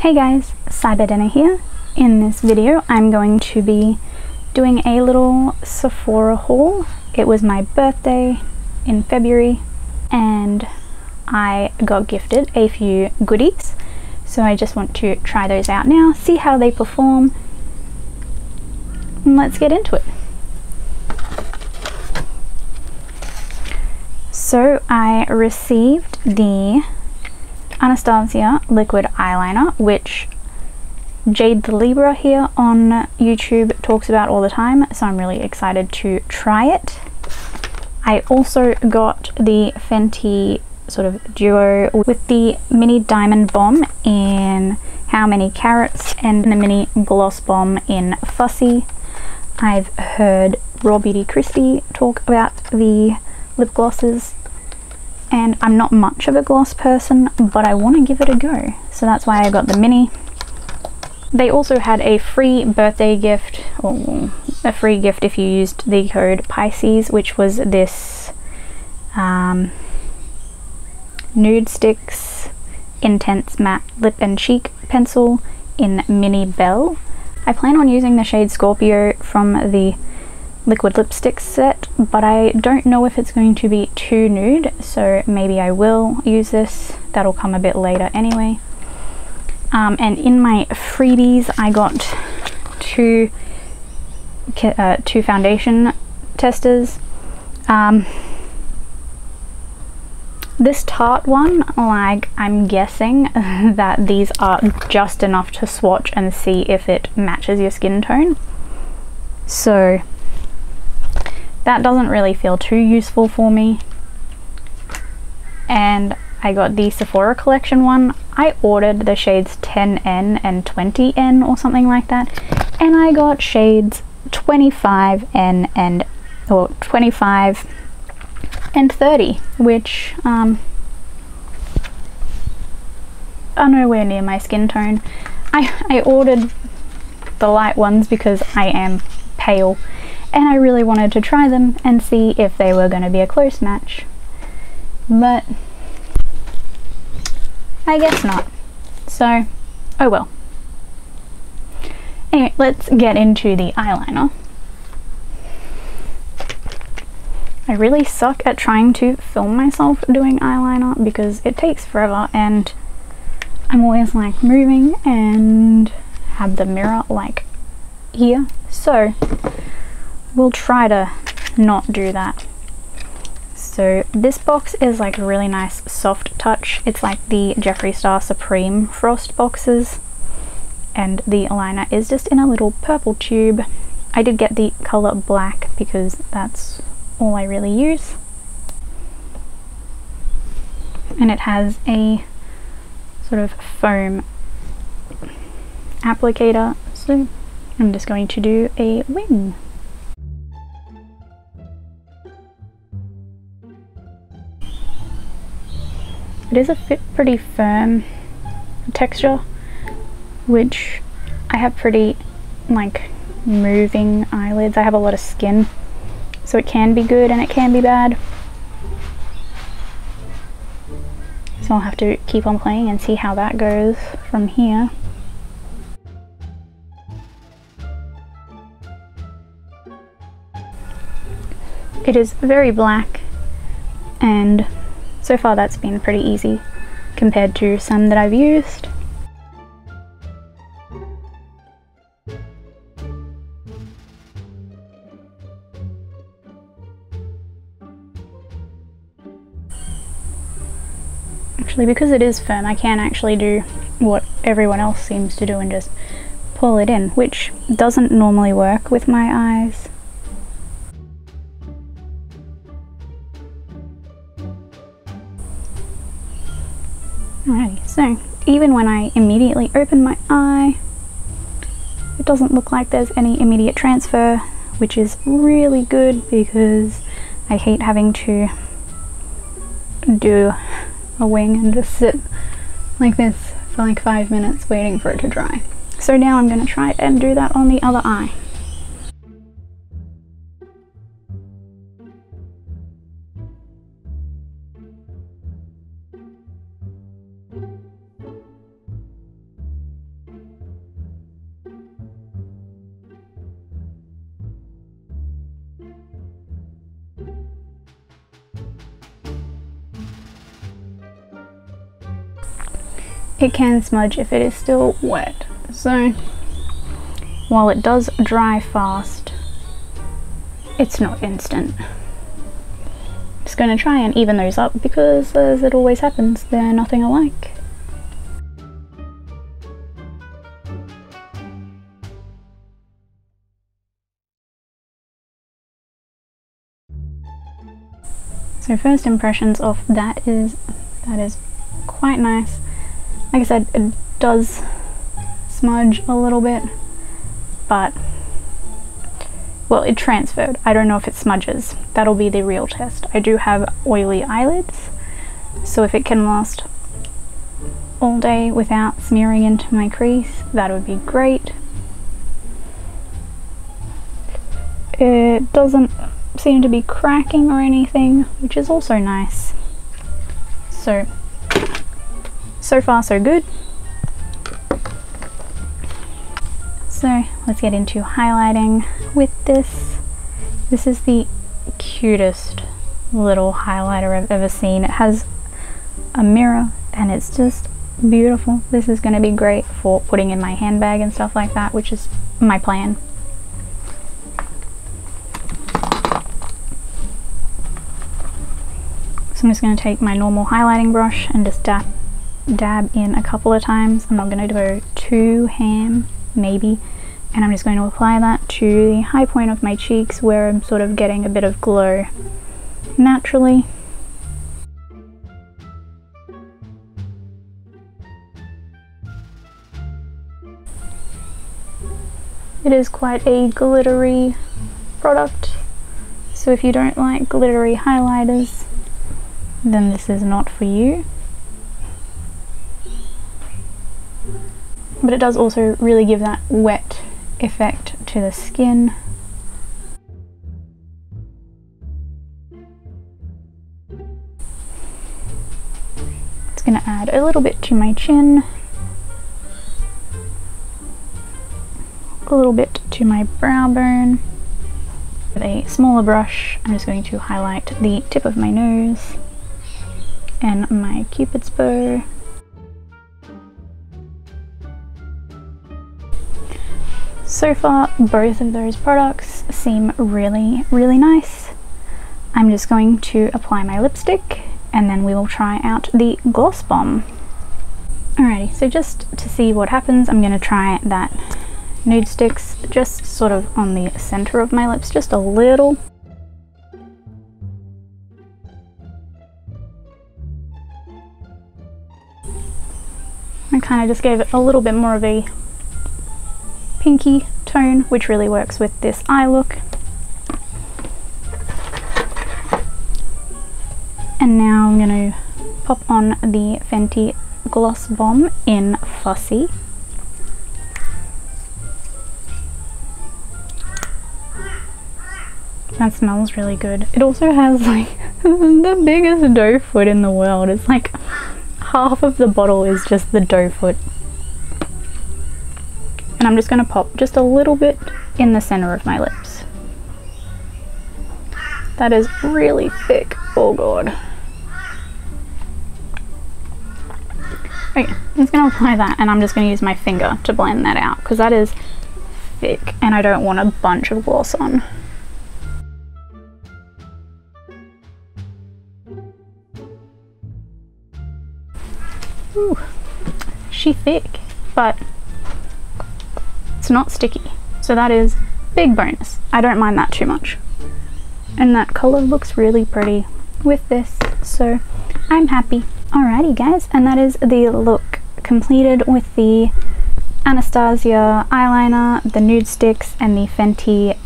Hey guys, CyberDenna here. In this video I'm going to be doing a little Sephora haul. It was my birthday in February and I got gifted a few goodies. So I just want to try those out now, see how they perform, and let's get into it. So I received the Anastasia liquid eyeliner, which Jade the Libra here on YouTube talks about all the time, so I'm really excited to try it. I also got the Fenty sort of duo with the mini diamond bomb in How Many Carats and the mini gloss bomb in Fussy. I've heard Raw Beauty Kristi talk about the lip glosses and I'm not much of a gloss person but I want to give it a go. So that's why I got the mini. They also had a free birthday gift or a free gift if you used the code Pisces which was this um, sticks intense matte lip and cheek pencil in mini bell. I plan on using the shade Scorpio from the liquid lipstick set but I don't know if it's going to be too nude so maybe I will use this. That'll come a bit later anyway. Um, and in my freebies I got two uh, two foundation testers. Um, this Tarte one like I'm guessing that these are just enough to swatch and see if it matches your skin tone. So that doesn't really feel too useful for me. And I got the Sephora collection one. I ordered the shades 10N and 20N or something like that. And I got shades 25N and or 25 and 30, which um, are nowhere near my skin tone. I, I ordered the light ones because I am pale and I really wanted to try them and see if they were going to be a close match. But I guess not. So, oh well. Anyway, let's get into the eyeliner. I really suck at trying to film myself doing eyeliner because it takes forever and I'm always like moving and have the mirror like here. So we'll try to not do that. So this box is like a really nice soft touch. It's like the Jeffree Star Supreme Frost boxes. And the liner is just in a little purple tube. I did get the color black because that's all I really use. And it has a sort of foam applicator. So I'm just going to do a wing. It is a pretty firm texture, which I have pretty like moving eyelids. I have a lot of skin, so it can be good and it can be bad. So I'll have to keep on playing and see how that goes from here. It is very black and so far that's been pretty easy compared to some that I've used. Actually, because it is firm, I can actually do what everyone else seems to do and just pull it in, which doesn't normally work with my eyes. So even when I immediately open my eye, it doesn't look like there's any immediate transfer, which is really good because I hate having to do a wing and just sit like this for like five minutes waiting for it to dry. So now I'm going to try and do that on the other eye. It can smudge if it is still wet. So while it does dry fast, it's not instant. Just going to try and even those up because as it always happens, they're nothing alike. So first impressions of that is that is quite nice. Like I said, it does smudge a little bit, but well, it transferred. I don't know if it smudges. That'll be the real test. I do have oily eyelids, so if it can last all day without smearing into my crease, that would be great. It doesn't seem to be cracking or anything, which is also nice. So, so far so good. So let's get into highlighting with this. This is the cutest little highlighter I've ever seen. It has a mirror and it's just beautiful. This is going to be great for putting in my handbag and stuff like that, which is my plan. So I'm just going to take my normal highlighting brush and just dab, dab in a couple of times. I'm not going to go too ham, maybe. And I'm just going to apply that to the high point of my cheeks where I'm sort of getting a bit of glow naturally. It is quite a glittery product, so if you don't like glittery highlighters, then this is not for you. But it does also really give that wet effect to the skin. It's going to add a little bit to my chin. A little bit to my brow bone. With a smaller brush, I'm just going to highlight the tip of my nose and my cupid's bow. So far both of those products seem really really nice. I'm just going to apply my lipstick and then we will try out the Gloss Bomb. Alrighty, so just to see what happens, I'm going to try that Nudestix just sort of on the center of my lips, just a little. I kind of just gave it a little bit more of a pinky tone, which really works with this eye look. And now I'm going to pop on the Fenty Gloss Bomb in Fussy. That smells really good. It also has like the biggest doe foot in the world. It's like half of the bottle is just the doe foot. And I'm just going to pop just a little bit in the center of my lips. That is really thick. Oh god. Okay, I'm just going to apply that and I'm just going to use my finger to blend that out because that is thick and I don't want a bunch of gloss on. Ooh, she thick, but not sticky. So that is big bonus. I don't mind that too much. And that color looks really pretty with this, so I'm happy. Alrighty guys, and that is the look completed with the Anastasia eyeliner, the Nudestix, and the Fenty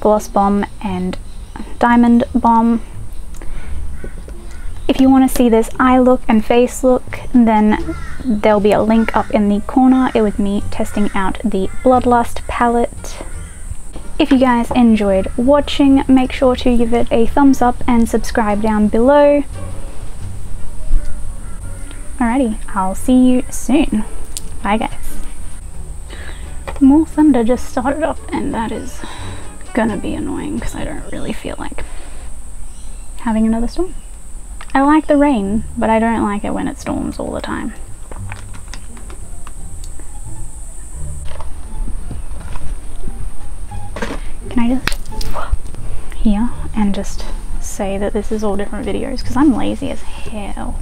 Gloss Bomb and Diamond Bomb. If you want to see this eye look and face look, then there'll be a link up in the corner it with me testing out the Bloodlust palette. If you guys enjoyed watching, make sure to give it a thumbs up and subscribe down below. Alrighty, I'll see you soon. Bye guys. More thunder just started up and that is gonna be annoying because I don't really feel like having another storm. I like the rain, but I don't like it when it storms all the time. Can I just here and just say that this is all different videos because I'm lazy as hell.